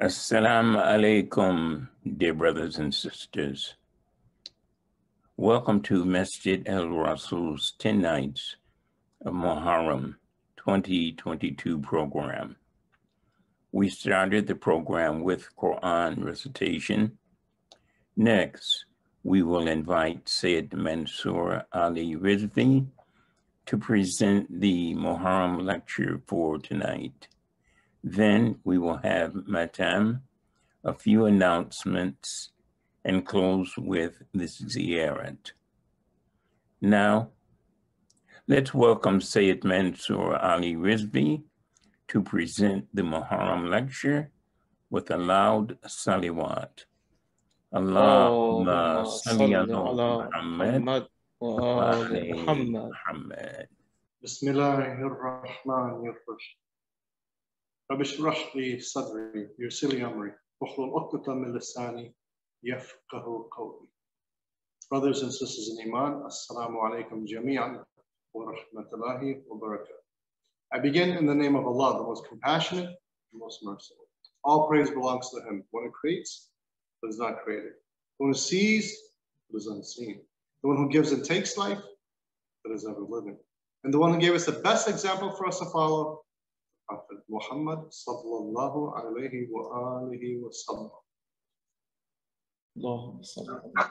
Assalamu alaikum, dear brothers and sisters. Welcome to Masjid Al Rasul's 10 Nights of Muharram 2022 program. We started the program with Quran recitation. Next, we will invite Syed Mansoor Ali Rizvi to present the Muharram lecture for tonight. Then we will have, Matam, a few announcements and close with this ziyarat. Now, let's welcome Syed Mansoor Ali Rizvi to present the Muharram lecture with a loud salawat. Allahumma oh, salli ala Muhammad wa Muhammad. رب اشرح لي صدري ويسر لي امري واحلل عقدة من لساني يفقه قولي Brothers and sisters in Iman, Assalamu alaikum jami'an wa rahmatullahi wa barakatuh. I begin in the name of Allah, the most compassionate, the most merciful. All praise belongs to Him, one who creates, but is not created, the one who sees, but is unseen, the one who gives and takes life, but is ever living, and the one who gave us the best example for us to follow, Muhammad sallallahu alayhi wa alihi wa sallam. اللهم صل على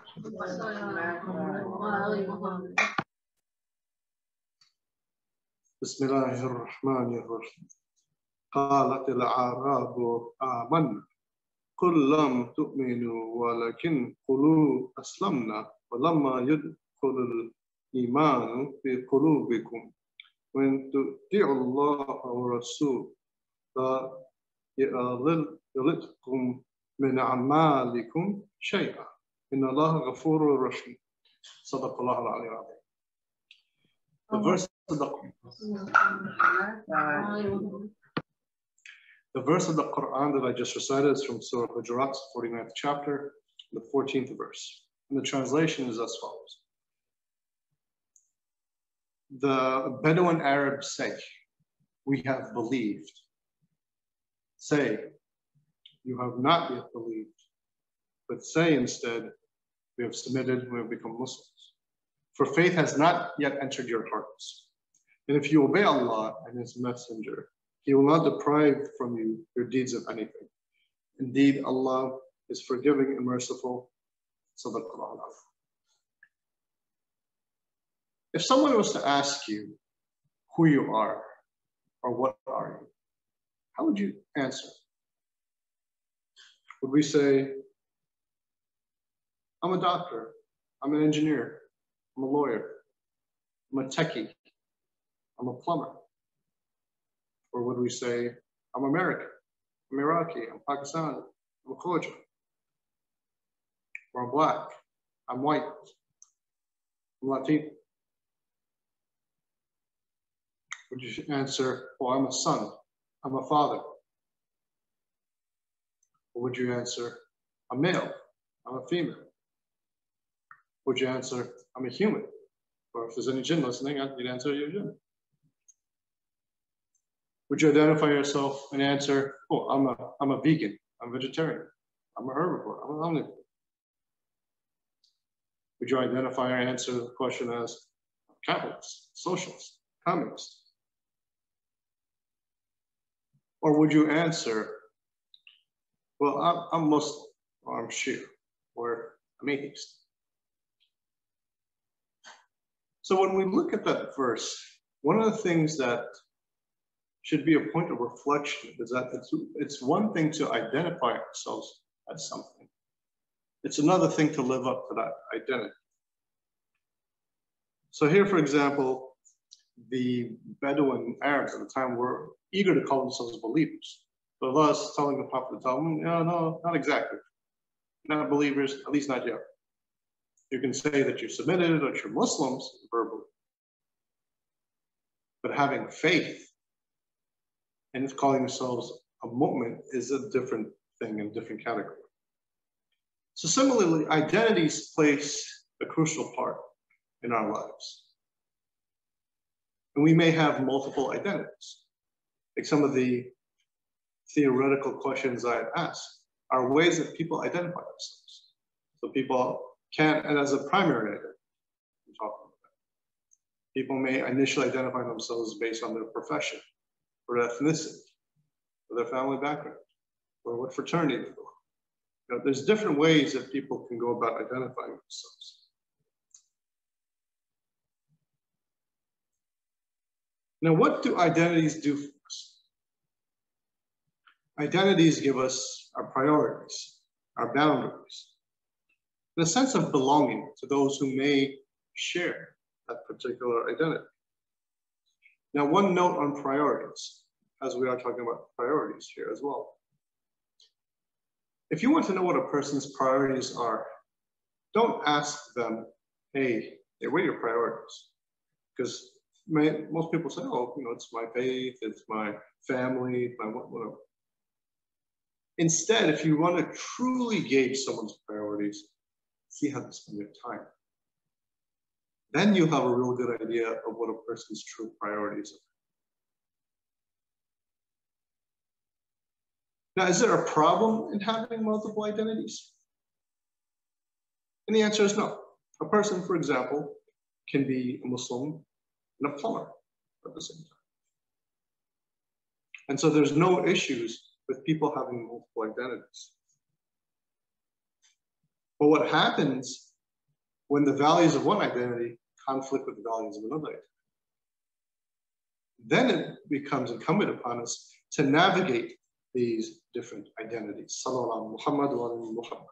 بسم الله الرحمن الرحيم. قالت الأعراب آمنا. قل لم تؤمنوا ولكن قولوا أسلمنا ولما يدخل الإيمان في قلوبكم. وإن تطيعوا الله ورسوله لا يلدكم من أعمالكم شيئا إن الله غفور رحيم صدق الله العلي العظيم The verse of the, the verse of the Quran that I just recited is from Surah Hujurat, 49th chapter, the 14th verse. And the translation is as follows. The Bedouin Arabs say, we have believed. Say, you have not yet believed. But say instead, we have submitted, we have become Muslims. For faith has not yet entered your hearts. And if you obey Allah and His Messenger, He will not deprive from you your deeds of anything. Indeed, Allah is forgiving and merciful. Sadaqallah. If someone was to ask you who you are or what are you, how would you answer? Would we say, I'm a doctor, I'm an engineer, I'm a lawyer, I'm a techie, I'm a plumber? Or would we say, I'm American, I'm Iraqi, I'm Pakistani, I'm a Khoja, or I'm black, I'm white, I'm Latino? Would you answer, oh, I'm a son, I'm a father? Or would you answer, I'm male, I'm a female? Would you answer, I'm a human? Or if there's any jinn listening, uh, you'd answer, you're a jinn. Would you identify yourself and answer, oh, I'm a, I'm a vegan, I'm a vegetarian, I'm a herbivore, I'm an omnivore? Would you identify or answer the question as capitalist, socialist, communist? Or would you answer, well, I'm, I'm Muslim, or I'm Shia, or I'm atheist? So when we look at that verse, one of the things that should be a point of reflection is that it's, it's one thing to identify ourselves as something. It's another thing to live up to that identity. So here, for example, the Bedouin Arabs at the time were eager to call themselves believers. But is telling the Prophet to tell them, no, no, not exactly. Not believers, at least not yet. You can say that you're submitted or you're Muslims verbally. But having faith and calling yourselves a mu'min is a different thing in a different category. So similarly, identities place a crucial part in our lives. And we may have multiple identities. Like some of the theoretical questions I've asked are ways that people identify themselves. So people can, and as a primary identity, I'm talking about. People may initially identify themselves based on their profession, or ethnicity, or their family background, or what fraternity they belong. You know, there's different ways that people can go about identifying themselves. Now, what do identities do for us? Identities give us our priorities, our boundaries, and a sense of belonging to those who may share that particular identity. Now, one note on priorities, as we are talking about priorities here as well. If you want to know what a person's priorities are, don't ask them, hey, hey what are your priorities? Because most people say, oh, you know, it's my faith, it's my family, my whatever. Instead, if you want to truly gauge someone's priorities, see how they spend their time. Then you have a real good idea of what a person's true priorities are. Now, is there a problem in having multiple identities? And the answer is no. A person, for example, can be a Muslim and a plumber at the same time. And so there's no issues with people having multiple identities. But what happens when the values of one identity conflict with the values of another identity? Then it becomes incumbent upon us to navigate these different identities. Sallallahu Muhammad wa Muhammad.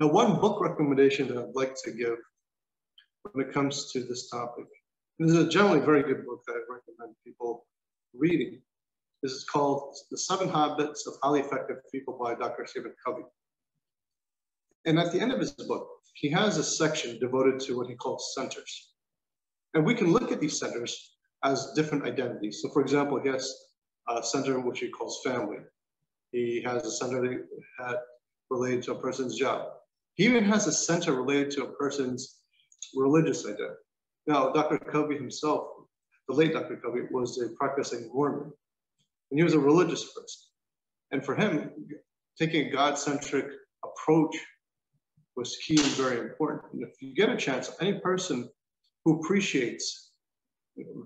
Now, one book recommendation that I'd like to give when it comes to this topic, and this is a generally very good book that I recommend people reading. This is called The Seven Habits of Highly Effective People by Dr. Stephen Covey. And at the end of his book, he has a section devoted to what he calls centers. And we can look at these centers as different identities. So for example, he has a center which he calls family. He has a center that related to a person's job. He even has a center related to a person's religious identity. Now, Dr. Covey himself, the late Dr. Covey, was a practicing Mormon, and he was a religious person. And for him, taking a God centric approach was key and very important. And if you get a chance, any person who appreciates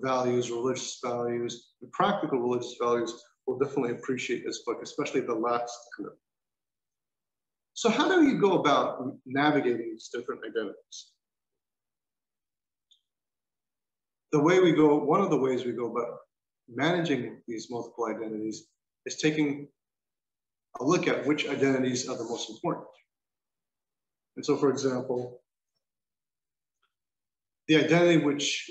values, religious values, practical religious values will definitely appreciate this book, especially the last kind of so how do you go about navigating these different identities? The way we go, one of the ways we go about managing these multiple identities is taking a look at which identities are the most important. And so, for example, the identity which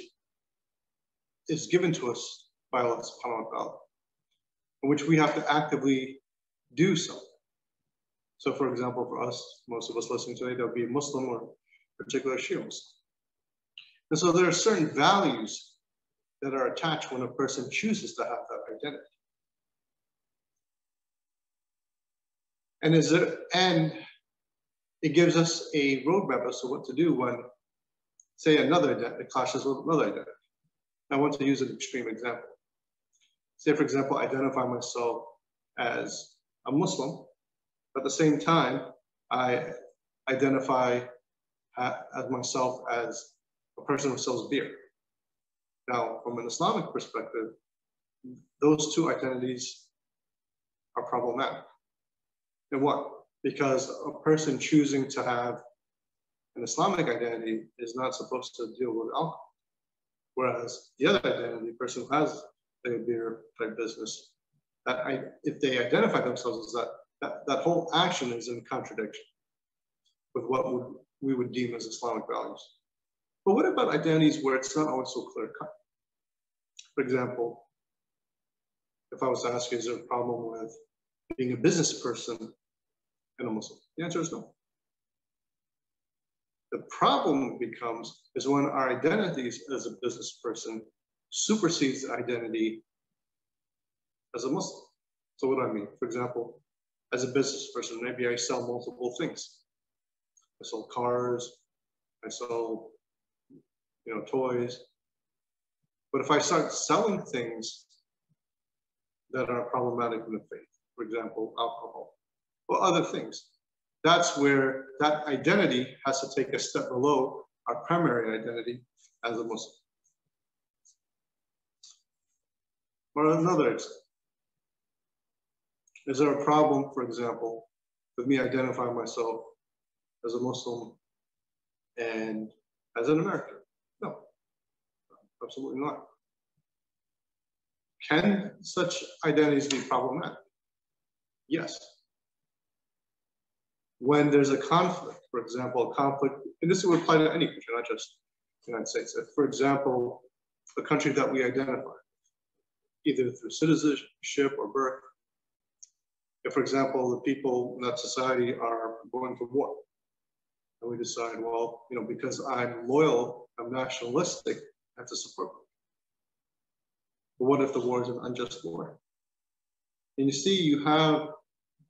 is given to us by wa ta'ala, in which we have to actively do something. So for example, for us, most of us listening today, that would be a Muslim or particular Shias. And so there are certain values that are attached when a person chooses to have that identity. And is it, and it gives us a roadmap as to what to do when, say, another identity clashes with another identity. I want to use an extreme example. Say, for example, I identify myself as a Muslim, at the same time, I identify uh, as myself as a person who sells beer. Now, from an Islamic perspective, those two identities are problematic. And what? Because a person choosing to have an Islamic identity is not supposed to deal with alcohol. Whereas the other identity, the person who has a beer type business, that I, if they identify themselves as that, that, that whole action is in contradiction with what would, we would deem as Islamic values. But what about identities where it's not always so clear cut? For example, if I was to ask you, is there a problem with being a business person and a Muslim? The answer is no. The problem becomes is when our identities as a business person supersedes identity as a Muslim. So what do I mean? For example, as a business person, maybe I sell multiple things. I sell cars, I sell, you know, toys, But if I start selling things that are problematic in the faith, for example, alcohol or other things, that's where that identity has to take a step below our primary identity as a Muslim. Or another example. Is there a problem, for example, with me identifying myself as a Muslim and as an American? No, absolutely not. Can such identities be problematic? Yes. When there's a conflict, for example, a conflict, and this would apply to any country, not just the United States. If, for example, a country that we identify, either through citizenship or birth, if, for example, the people in that society are going to war, and we decide, well, you know, because I'm loyal, I'm nationalistic, I have to support them. But what if the war is an unjust war? And you see, you have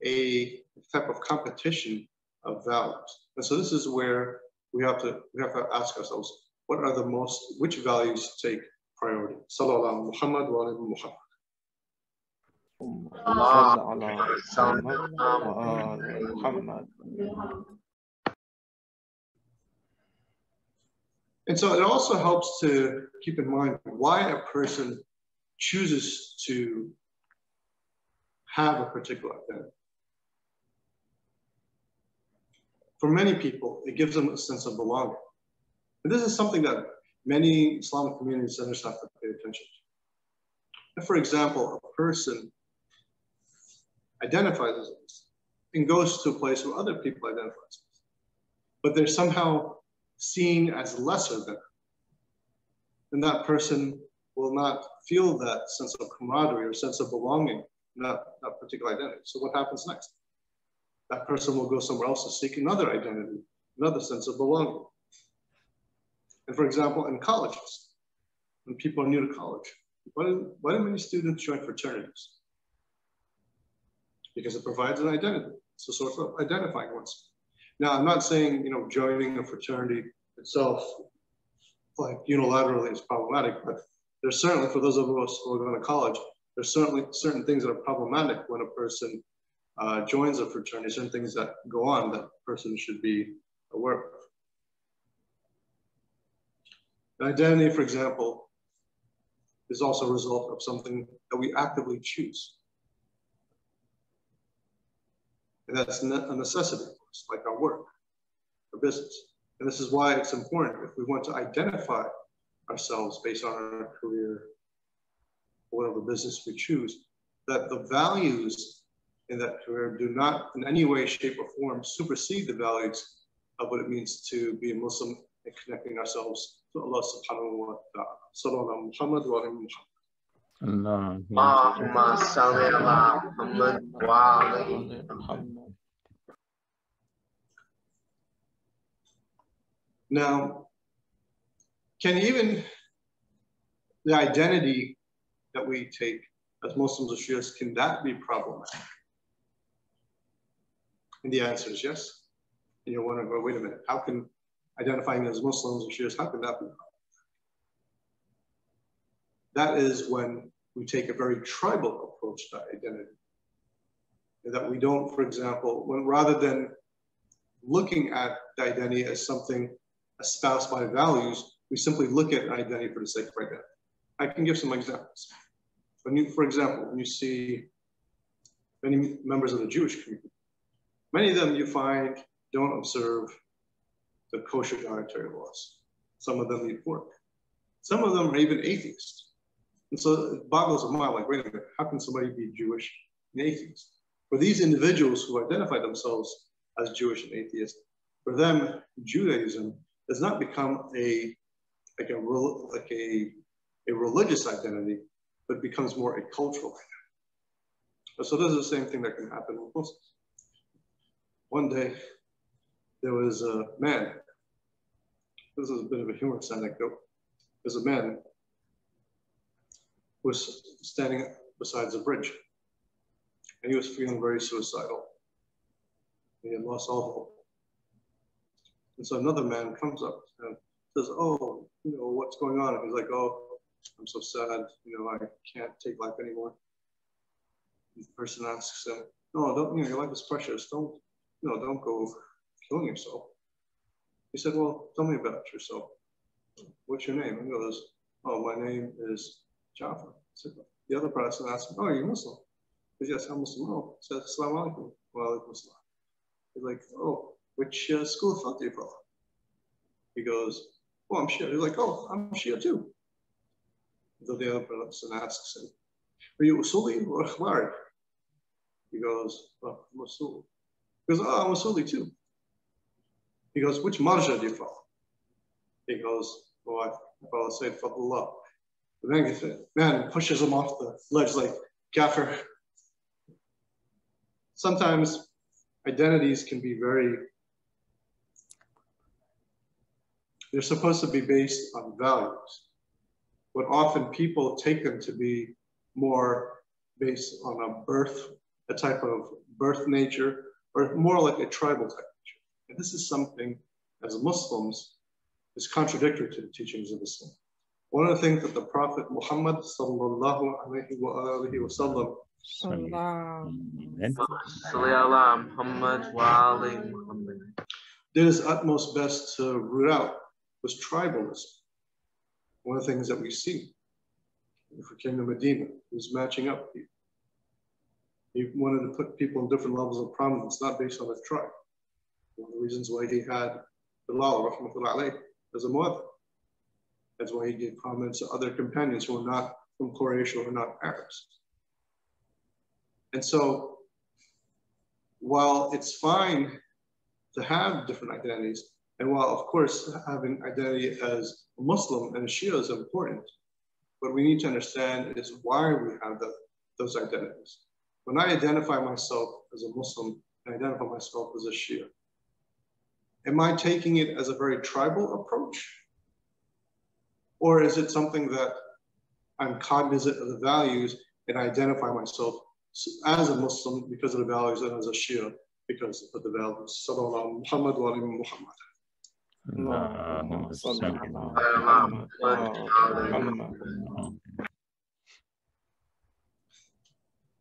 a type of competition of values. And so this is where we have to we have to ask ourselves, what are the most which values take priority? Sallallahu Muhammad wa Muhammad. And so it also helps to keep in mind why a person chooses to have a particular identity. For many people, it gives them a sense of belonging. And this is something that many Islamic community centers have to pay attention to. If, for example, a person identifies as this and goes to a place where other people identify as this, but they're somehow seen as lesser than, And that person will not feel that sense of camaraderie or sense of belonging in that, that particular identity. So what happens next? That person will go somewhere else to seek another identity, another sense of belonging. And for example, in colleges, when people are new to college, why do, why do many students join fraternities? Because it provides an identity. It's a source of identifying oneself. Now, I'm not saying, you know, joining a fraternity itself, like unilaterally is problematic, but there's certainly, for those of us who are going to college, there's certainly certain things that are problematic when a person uh, joins a fraternity, certain things that go on that person should be aware of. identity, for example, is also a result of something that we actively choose. And that's a necessity for us, like our work, our business. And this is why it's important if we want to identify ourselves based on our career, whatever business we choose, that the values in that career do not in any way, shape, or form supersede the values of what it means to be a Muslim and connecting ourselves to Allah subhanahu wa ta'ala. Sallallahu Muhammad wa Muhammad. Now, can even the identity that we take as Muslims or Shias, can that be problematic? And the answer is yes. And you're wondering, well, wait a minute, how can identifying as Muslims or Shias, how can that be That is when we take a very tribal approach to identity. That we don't, for example, when rather than looking at identity as something espoused by values, we simply look at identity for the sake of identity. I can give some examples. When you, for example, when you see many members of the Jewish community, many of them you find don't observe the kosher dietary laws. Some of them eat pork. Some of them are even atheists. And so it boggles the mind, like, wait a minute, how can somebody be Jewish and atheist? For these individuals who identify themselves as Jewish and atheist, for them, Judaism does not become a like a like a, a religious identity, but becomes more a cultural identity. So this is the same thing that can happen with Muslims. One day, there was a man. This is a bit of a humorous anecdote. There's a man was standing beside a bridge, and he was feeling very suicidal. He had lost all hope. And so another man comes up and says, "Oh, you know what's going on?" And he's like, "Oh, I'm so sad, you know, I can't take life anymore. The person asks him, no, don't, you know, your life is precious. Don't, you know, don't go killing yourself. He said, well, tell me about yourself. What's your name? He goes, oh, my name is Said, the other person asked oh, you Muslim? He says, yes, I'm Muslim. Oh, says, Assalamu alaikum. Wa alaikum assalam. He's like, oh, which uh, school of thought do you follow? He goes, oh, I'm Shia. He's like, oh, I'm Shia too. So the other person asks him, are you Usuli or Akhbari? He goes, oh, I'm Usuli. He goes, oh, I'm Usuli too. He goes, which marja do you follow? He goes, oh, I follow Sayyid Fadlullah. The man, pushes him off the ledge like, Kafir. Sometimes identities can be very, they're supposed to be based on values, but often people take them to be more based on a birth, a type of birth nature, or more like a tribal type nature. And this is something, as Muslims, is contradictory to the teachings of Islam. One of the things that the Prophet Muhammad sallallahu alaihi wa alihi wasallam did his utmost best to root out was tribalism. One of the things that we see. If we came to Medina, he was matching up people. He wanted to put people in different levels of prominence, not based on their tribe. One of the reasons why he had Bilal, rahmatullah as a mother. That's why he gave comments to other companions who were not from Quraysh or not Arabs. And so, while it's fine to have different identities, and while of course having identity as a Muslim and a Shia is important, what we need to understand is why we have the, those identities. When I identify myself as a Muslim and identify myself as a Shia, am I taking it as a very tribal approach? Or is it something that I'm cognizant of the values and I identify myself as a Muslim because of the values and as a Shia because of the values. Sallallahu Muhammad wa Muhammad.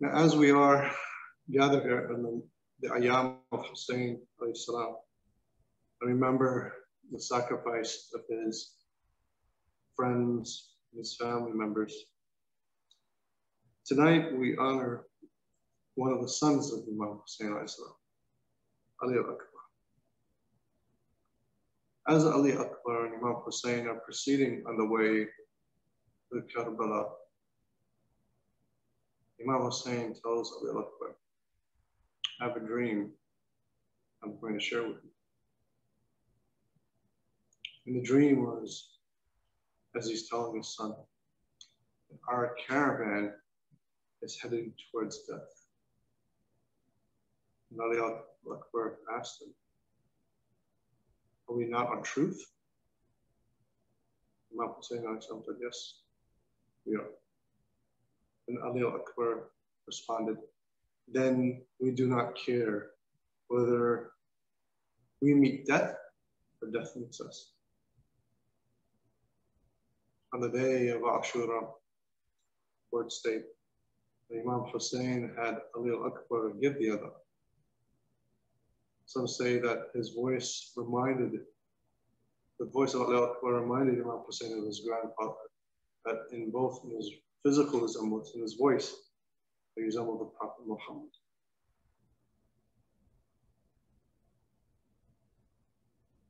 Now, as we are gathered here in the, the Ayam of Hussein, I remember the sacrifice of his friends, his family members. Tonight, we honor one of the sons of Imam Hussein Ali Akbar. As Ali Akbar and Imam Hussein are proceeding on the way to Karbala, Imam Hussein tells Ali Akbar, I have a dream I'm going to share with you. And the dream was, as he's telling his son, our caravan is heading towards death. And Ali Akbar asked him, Are we not on truth? Imam Hussein said, Yes, we are. And Ali Akbar responded, Then we do not care whether we meet death or death meets us. On the day of Ashura, word state, Imam Hussein had Ali Akbar give the other some say that his voice reminded, the voice of Ali Akbar reminded Imam Hussein of his grandfather, that in both his physical resemblance and his voice, he resembled the Prophet Muhammad.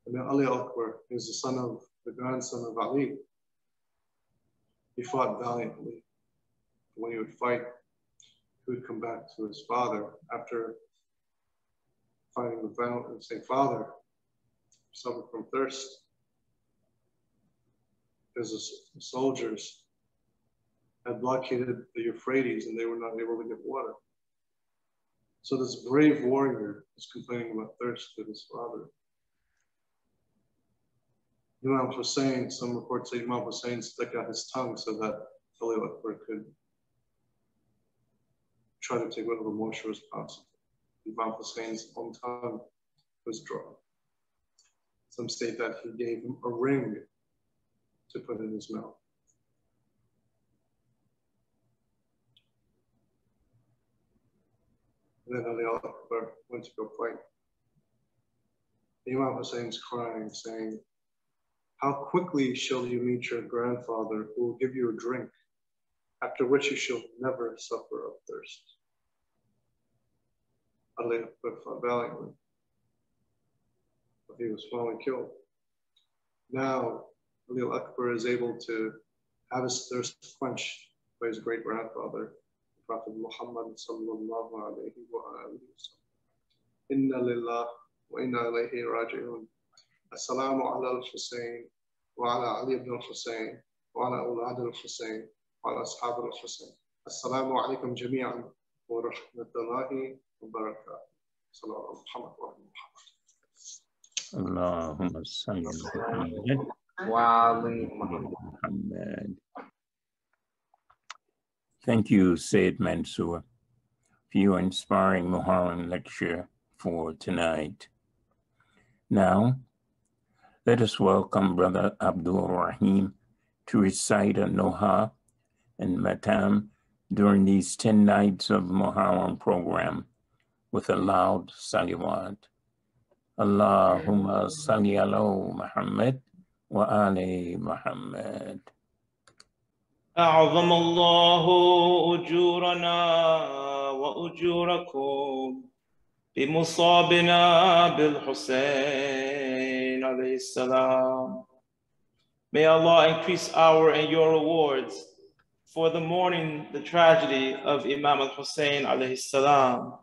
And Ali Akbar is the son of the grandson of Ali. He fought valiantly. When he would fight, he would come back to his father after fighting the battle and say, Father, suffer from thirst. Because the soldiers had blockaded the Euphrates and they were not able to get water. So this brave warrior is complaining about thirst to his father. Imam Hussein, some reports say Imam Hussein stuck out his tongue so that Khalil Akbar could try to take whatever moisture as possible. Imam Hussein's own tongue was drawn. Some state that he gave him a ring to put in his mouth. And then Ali Akbar went to go fight. Imam Hussein's crying, saying, how quickly shall you meet your grandfather who will give you a drink, after which you shall never suffer of thirst? Ali fought valiantly, but he was finally killed. Now, Ali Akbar is able to have his thirst quenched by his great grandfather, Prophet Muhammad sallallahu alayhi wa sallam. Inna lillah wa inna ilayhi raji'un. السلام على الحسين وعلى علي بن الحسين وعلى أولاد الحسين وعلى أصحاب الحسين السلام عليكم جميعا ورحمة الله وبركاته صلى الله على محمد وعلى محمد اللهم صل على محمد وعلى محمد Thank you, Syed Mansoor, for your inspiring Muharram lecture for tonight. Now, let us welcome Brother Abdul Rahim to recite a Noha and Matam during these 10 nights of Muharram program with a loud salawat. Allahumma salli ala Muhammad wa ali Muhammad. أعظم الله أجورنا وأجوركم بمصابنا بالحسين salam. May Allah increase our and your rewards for the mourning the tragedy of Imam al-Hussein alayhi salam.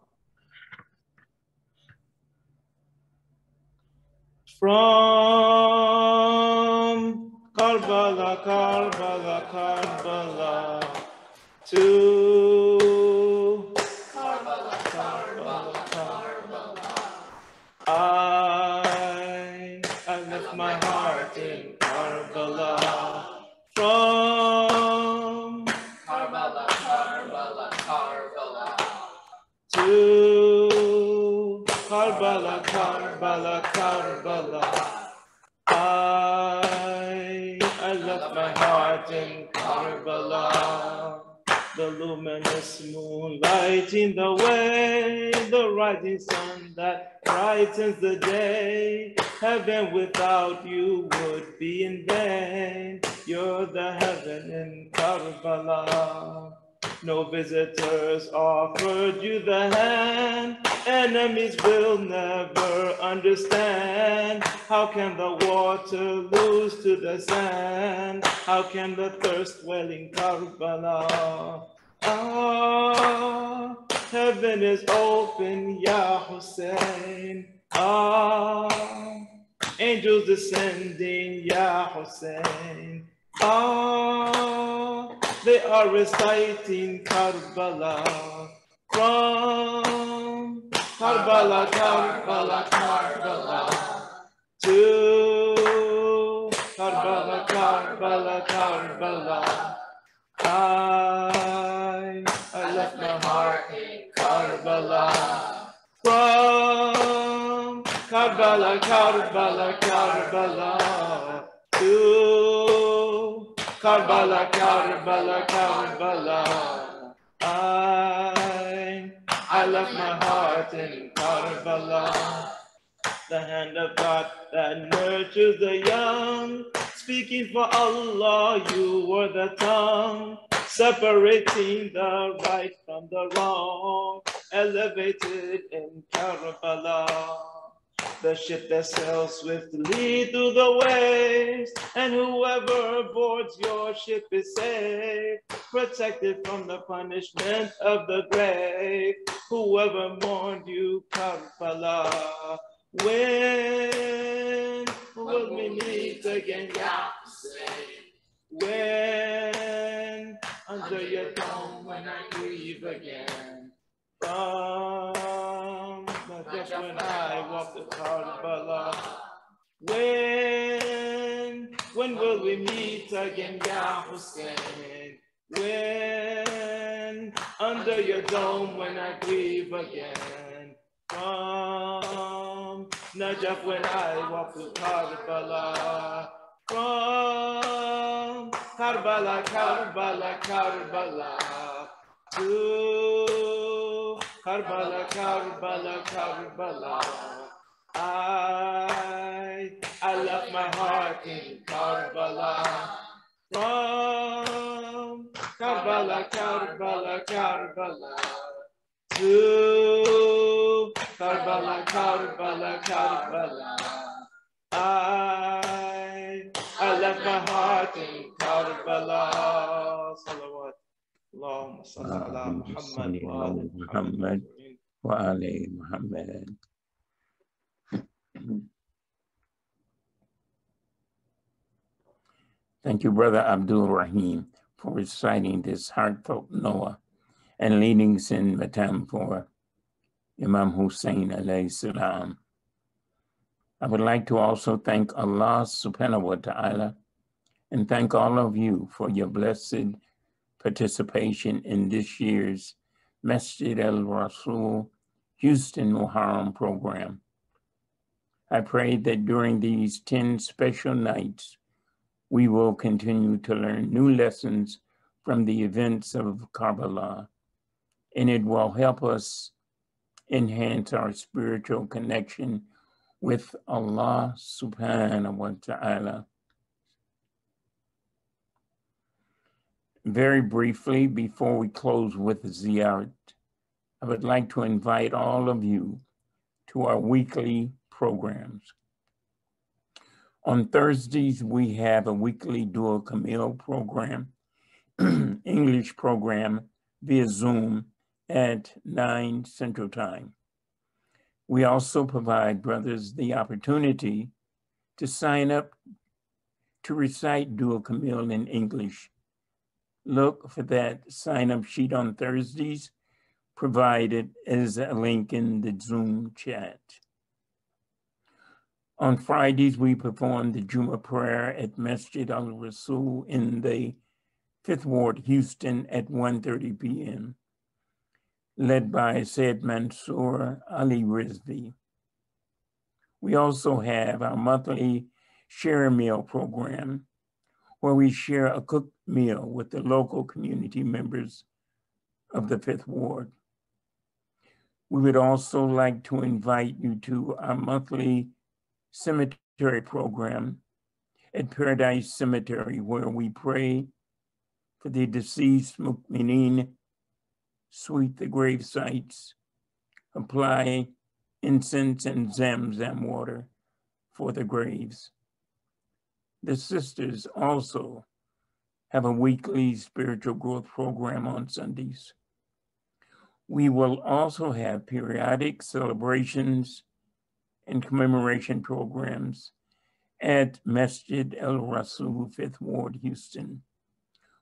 From Karbala, Karbala, Karbala to Karbala, Karbala, Karbala. Karbala my heart in Karbala from Karbala, Karbala, Karbala. to Karbala, Karbala, Karbala. I, I left my heart in Karbala. The luminous moon lighting the way, the rising sun that brightens the day. Heaven without you would be in vain. You're the heaven in Karbala. No visitors offered you the hand. Enemies will never understand. How can the water lose to the sand? How can the thirst well in Karbala? Ah, heaven is open, Ya Hussein. Ah, angels descending, Ya Hussein. Ah, they are reciting Karbala. From Karbala, Karbala, Karbala. To Karbala, Karbala, Karbala. I, I left my heart in Karbala. From Karbala, Karbala, Karbala Karbala, Karbala, Karbala. I, I left my heart in Karbala. The hand of God that nurtures the young. Speaking for Allah, you were the tongue. Separating the right from the wrong. Elevated in Karbala. Ship that sails swiftly through the waves, and whoever boards your ship is safe, protected from the punishment of the grave. Whoever mourned you, Karbala, when will we meet again, Ya Hussein? When under your dome, when I grieve again, from just when I walk the Karbala. When, when will we meet again, Ya Hussein? When, under your dome, when I grieve again. From Najaf, when I walk to Karbala. From Karbala, Karbala, Karbala. To Karbala, Karbala, Karbala. I, I left my heart in Karbala. From Karbala, Karbala, Karbala. To Karbala, Karbala, Karbala. I, I left my heart in Karbala. اللهم صل على محمد وآل محمد Thank you, Brother Abdul Rahim, for reciting this heartfelt Noha and leading in Matam for Imam Hussein alayhi salam. I would like to also thank Allah subhanahu wa ta'ala and thank all of you for your blessed participation in this year's Masjid al Rasul Houston Muharram program. I pray that during these 10 special nights, we will continue to learn new lessons from the events of Karbala, and it will help us enhance our spiritual connection with Allah subhanahu wa ta'ala. Very briefly, before we close with the Ziyarat, I would like to invite all of you to our weekly programs. On Thursdays, we have a weekly Dua Kumayl program, English program via Zoom at 9 Central Time. We also provide brothers the opportunity to sign up to recite Dua Kumayl in English. Look for that sign up sheet on Thursdays, provided as a link in the Zoom chat. On Fridays, we perform the Juma prayer at Masjid Al Rasul in the Fifth Ward, Houston at 1.30 p.m., led by Syed Mansoor Ali Rizvi. We also have our monthly share meal program where we share a cooked meal with the local community members of the Fifth Ward. We would also like to invite you to our monthly cemetery program at Paradise Cemetery, where we pray for the deceased Mukminin, sweep the grave sites, apply incense and zamzam water for the graves. The sisters also have a weekly spiritual growth program on Sundays. We will also have periodic celebrations and commemoration programs at Masjid Al Rasul, Fifth Ward, Houston,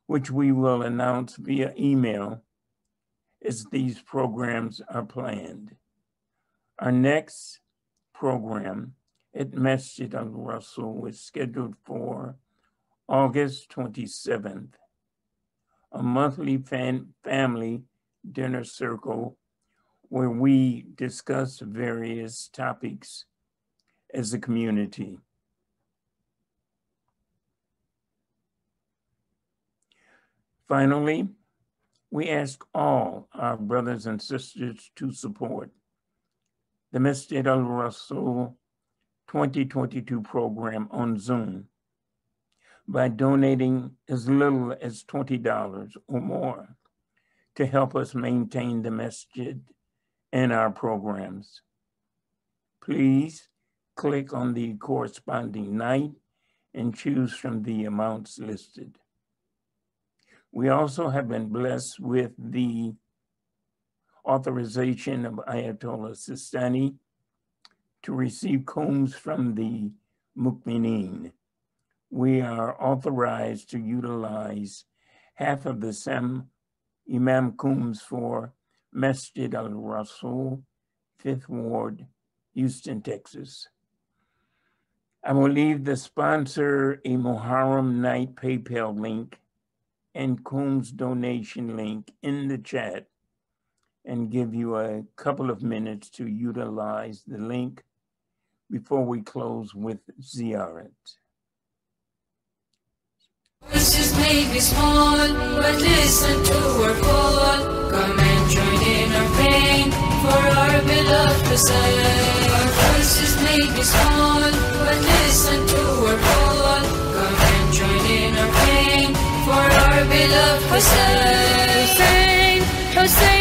which we will announce via email as these programs are planned. Our next program at Masjid Al Rasul is scheduled for August 27th, a monthly fan, family dinner circle where we discuss various topics as a community. Finally, we ask all our brothers and sisters to support the Masjid Al Rasul 2022 program on Zoom by donating as little as $20 or more to help us maintain the masjid and our programs. Please click on the corresponding night and choose from the amounts listed. We also have been blessed with the authorization of Ayatollah Sistani to receive khums from the Mukminin. We are authorized to utilize half of the Sam Imam khums for Masjid Al Rasul, Fifth Ward, Houston, Texas. I will leave the sponsor a Muharram night PayPal link and Khums donation link in the chat and give you a couple of minutes to utilize the link before we close with be small, but listen to our call. Come and join in our pain. our beloved. Our small, but listen to our call. Come and join in our pain for our beloved. Hussein, Hussein,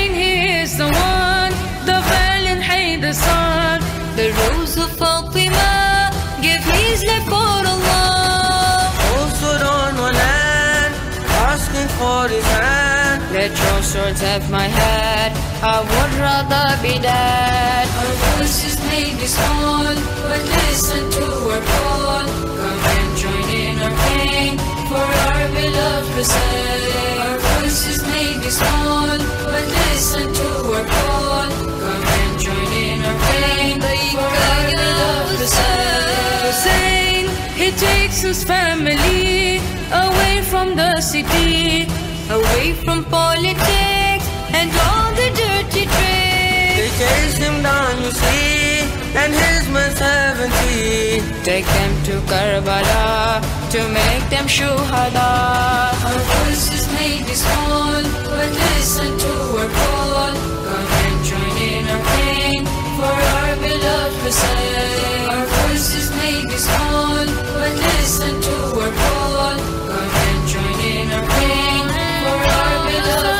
for his hand. Let your swords have my head, I would rather be dead. Our voices may be small, but listen to our call. Come and join in our pain for our beloved Hussein. Our voices may be small, but listen to our call. Come and join in our pain for our beloved Hussein. Hussein, he takes his family away from the city, away from politics and all the dirty tricks. They tricks. chase him down, you see, and his men seventy. Take them to Karbala to make them shuhada. Our voices may be small, but listen to our call. Come and join in our pain for our beloved Hussein. Our voices may be small, but listen to our call.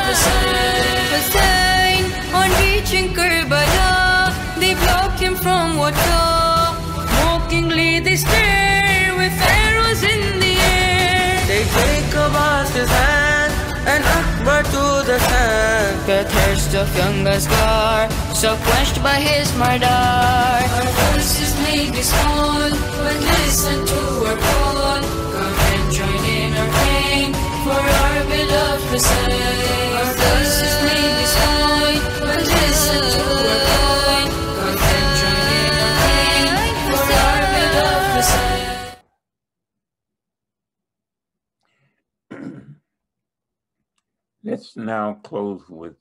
Hussein. On reaching Karbala, they block him from water. Mockingly they stare with arrows in the air. They take Abbas's hand and Akbar to the sand. The thirst of young Asghar, so quenched by his murder. Our voices may be small, but listen to our call. Come and join in our pain for our beloved Hussein. Let's now close with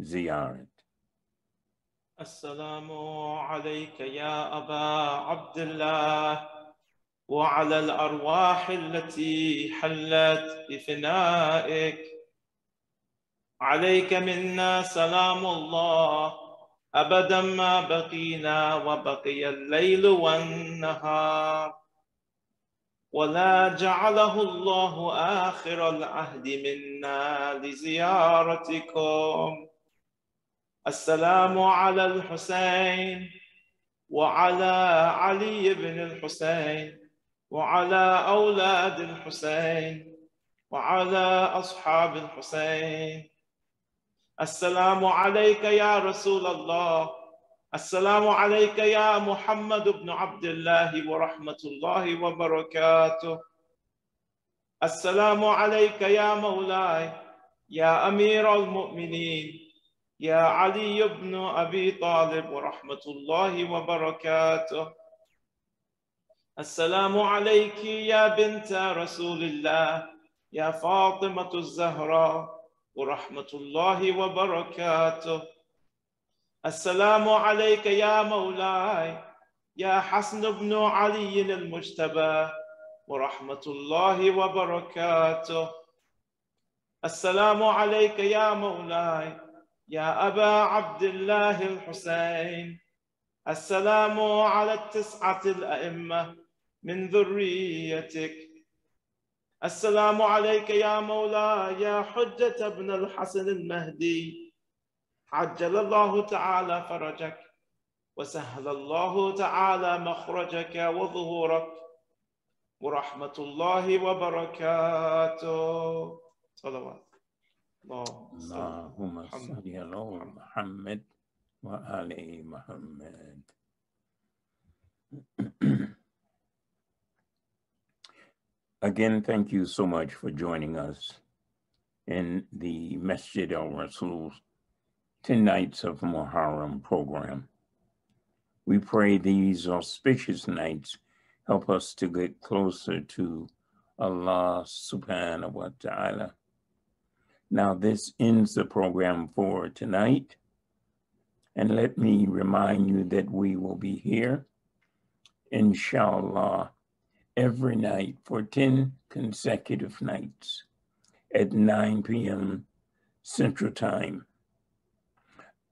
ziyarat. السلام عليك يا أبا عبد الله وعلى الأرواح التي حلت بفنائك عليك منا سلام الله أبدا ما بقينا وبقي الليل والنهار ولا جعله الله آخر العهد منا لزيارتكم. السلام على الحسين وعلى علي بن الحسين وعلى أولاد الحسين وعلى أصحاب الحسين. السلام عليك يا رسول الله السلام عليك يا محمد بن عبد الله ورحمة الله وبركاته. السلام عليك يا مولاي يا أمير المؤمنين يا علي بن أبي طالب ورحمة الله وبركاته. السلام عليك يا بنت رسول الله يا فاطمة الزهراء ورحمة الله وبركاته. السلام عليك يا مولاي يا حسن بن علي المجتبى ورحمة الله وبركاته. السلام عليك يا مولاي يا أبا عبد الله الحسين. السلام على التسعة الأئمة من ذريتك. السلام عليك يا مولاي يا حجة ابن الحسن المهدي. عجل الله تعالى فرجك وسهل الله تعالى مخرجك وظهورك. ورحمة الله وبركاته. صلوات. اللهم صل على محمد. وآل محمد. Again, thank you so much for joining us in the Masjid al Rasul 10 Nights of Muharram program. We pray these auspicious nights help us to get closer to Allah subhanahu wa ta'ala. Now, this ends the program for tonight. And let me remind you that we will be here, inshallah, every night for 10 consecutive nights at 9 p.m. Central Time.